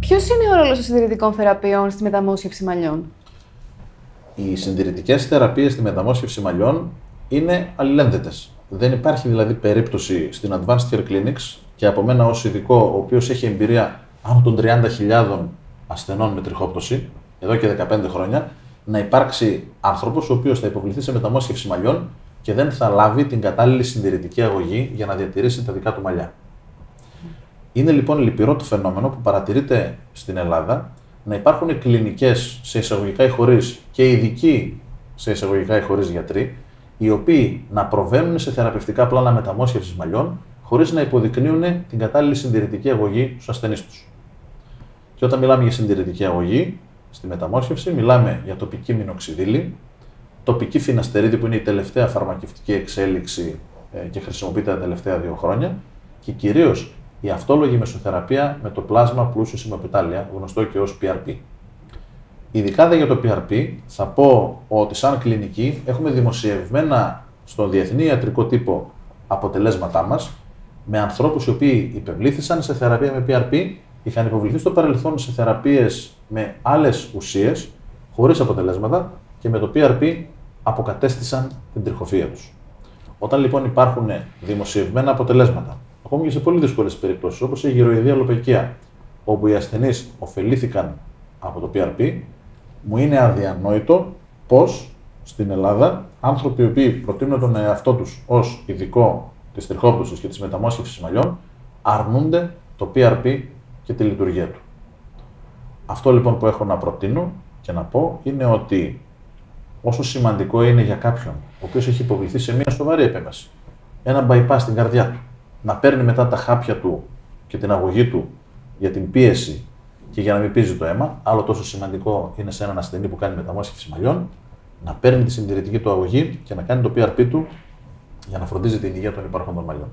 Ποιος είναι ο ρόλος των συντηρητικών θεραπείων στη μεταμόσχευση μαλλιών, Οι συντηρητικές θεραπείες στη μεταμόσχευση μαλλιών είναι αλληλένδετες. Δεν υπάρχει δηλαδή περίπτωση στην Advanced Hair Clinics και από μένα ως ειδικό, ο οποίος έχει εμπειρία άνω των 30.000 ασθενών με τριχόπτωση, εδώ και 15 χρόνια, να υπάρξει άνθρωπος ο οποίος θα υποβληθεί σε μεταμόσχευση μαλλιών και δεν θα λάβει την κατάλληλη συντηρητική αγωγή για να διατηρήσει τα δικά του μαλλιά. Είναι λοιπόν λυπηρό το φαινόμενο που παρατηρείται στην Ελλάδα να υπάρχουν κλινικές σε εισαγωγικά ή χωρίς και ειδικοί σε εισαγωγικά ή χωρίς γιατροί, οι οποίοι να προβαίνουν σε θεραπευτικά πλάνα μεταμόσχευσης μαλλιών χωρίς να υποδεικνύουν την κατάλληλη συντηρητική αγωγή στους ασθενείς τους. Και όταν μιλάμε για συντηρητική αγωγή, στη μεταμόσχευση μιλάμε για τοπική μηνοξιδίλη, τοπική φιναστερίδη που είναι η τελευταία φαρμακευτική εξέλιξη ε, και χρησιμοποιείται τα τελευταία δύο χρόνια και κυρίως η αυτόλογη μεσοθεραπεία με το πλάσμα πλούσιο σημαπιτάλια, γνωστό και ως PRP. Ειδικά δε για το PRP θα πω ότι σαν κλινική έχουμε δημοσιευμένα στον διεθνή ιατρικό τύπο αποτελέσματά μας με ανθρώπους οι οποίοι υπευλήθησαν σε θεραπεία με PRP, είχαν υποβληθεί στο παρελθόν σε θεραπείες με άλλες ουσίες, χωρίς αποτελέσματα και με το PRP αποκατέστησαν την τριχοφία τους. Όταν λοιπόν υπάρχουν δημοσιευμένα αποτελέσματα ακόμη και σε πολύ δύσκολες περιπτώσεις, όπως η γυροειδή αλοπεκία, όπου οι ασθενείς ωφελήθηκαν από το PRP, μου είναι αδιανόητο πώς στην Ελλάδα άνθρωποι οι οποίοι προτείνουν τον εαυτό τους ως ειδικό της τριχόπτωσης και της μεταμόσχευσης μαλλιών αρνούνται το PRP και τη λειτουργία του. Αυτό λοιπόν που έχω να προτείνω και να πω είναι ότι όσο σημαντικό είναι για κάποιον ο οποίος έχει υποβληθεί σε μια σοβαρή επέμβαση, ένα bypass στην καρδιά του, να παίρνει μετά τα χάπια του και την αγωγή του για την πίεση και για να μην πίζει το αίμα, άλλο τόσο σημαντικό είναι σε έναν ασθενή που κάνει μεταμόσχευση μαλλιών, να παίρνει τη συντηρητική του αγωγή και να κάνει το PRP του για να φροντίζει την υγεία των υπάρχοντων μαλλιών.